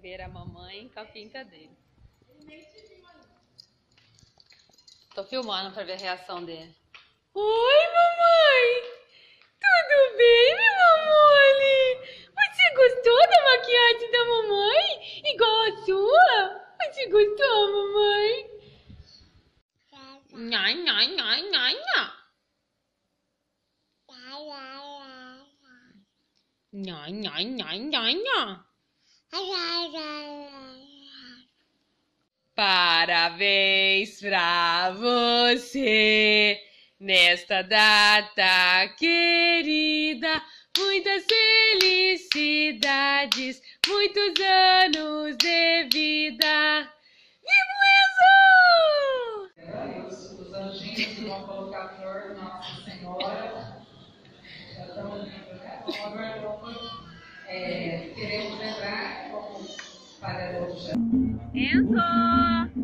ver a mamãe com a pinta dele. Tô filmando pra ver a reação dele. Oi, mamãe! Tudo bem, meu amor? Você gostou da maquiagem da mamãe? Igual a sua? Você gostou, mamãe? Nha, nha, nha, nha, nha. Nha, nha, nha, nha, nha. Parabéns pra você nesta data querida. Muitas felicidades, muitos anos de vida. Viva Os, os anjinhos vão colocar flor Nossa Senhora. Já estão né? Agora é, queremos lembrar Enzo!